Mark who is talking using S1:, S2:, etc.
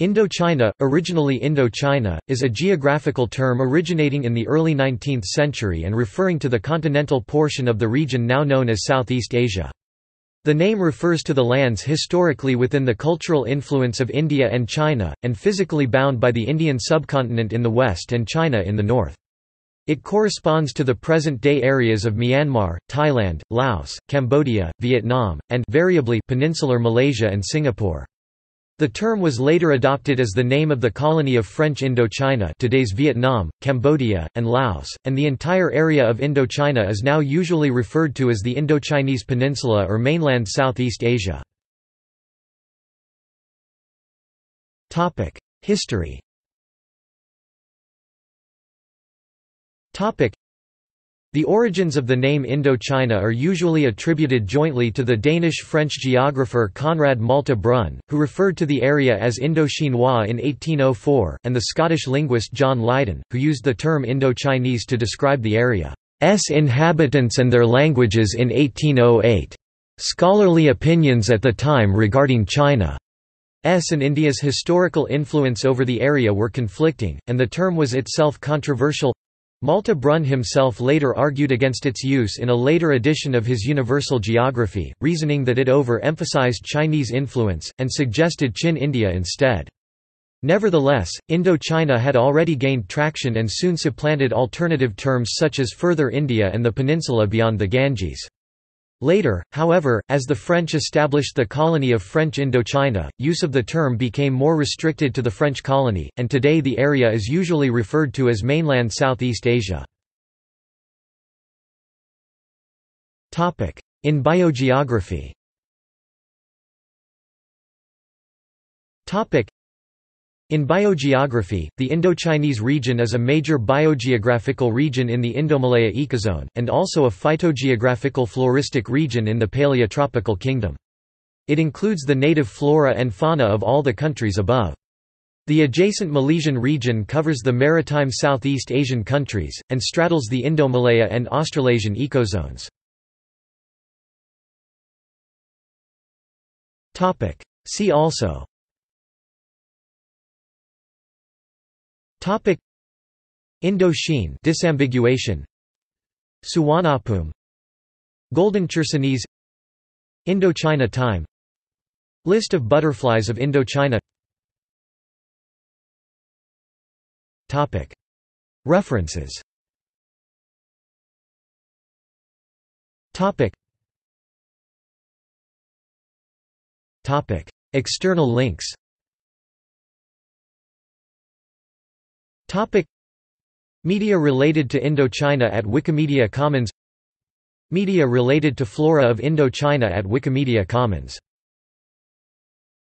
S1: Indochina, originally Indochina, is a geographical term originating in the early 19th century and referring to the continental portion of the region now known as Southeast Asia. The name refers to the lands historically within the cultural influence of India and China, and physically bound by the Indian subcontinent in the west and China in the north. It corresponds to the present-day areas of Myanmar, Thailand, Laos, Cambodia, Vietnam, and variably peninsular Malaysia and Singapore. The term was later adopted as the name of the colony of French Indochina today's Vietnam, Cambodia, and Laos, and the entire area of Indochina is now usually referred to as the Indochinese Peninsula or mainland Southeast Asia. History the origins of the name Indochina are usually attributed jointly to the Danish-French geographer Conrad Malte Brun, who referred to the area as Indochinois in 1804, and the Scottish linguist John Leyden, who used the term Indochinese to describe the area's inhabitants and their languages in 1808. Scholarly opinions at the time regarding China's and India's historical influence over the area were conflicting, and the term was itself controversial. Malte Brun himself later argued against its use in a later edition of his Universal Geography, reasoning that it over-emphasized Chinese influence, and suggested Chin India instead. Nevertheless, Indochina had already gained traction and soon supplanted alternative terms such as Further India and the peninsula beyond the Ganges. Later, however, as the French established the colony of French Indochina, use of the term became more restricted to the French colony, and today the area is usually referred to as mainland Southeast Asia. In biogeography in biogeography, the Indochinese region is a major biogeographical region in the Indomalaya ecozone, and also a phytogeographical floristic region in the Paleotropical Kingdom. It includes the native flora and fauna of all the countries above. The adjacent Malesian region covers the maritime Southeast Asian countries, and straddles the Indomalaya and Australasian ecozones. See also Topic. Indochine disambiguation. Suvarnabhumi Golden Chersonese. Indochina time List of butterflies of Indochina. Topic. References. Topic. Topic. External links Topic. Media related to Indochina at Wikimedia Commons. Media related to Flora of Indochina at Wikimedia Commons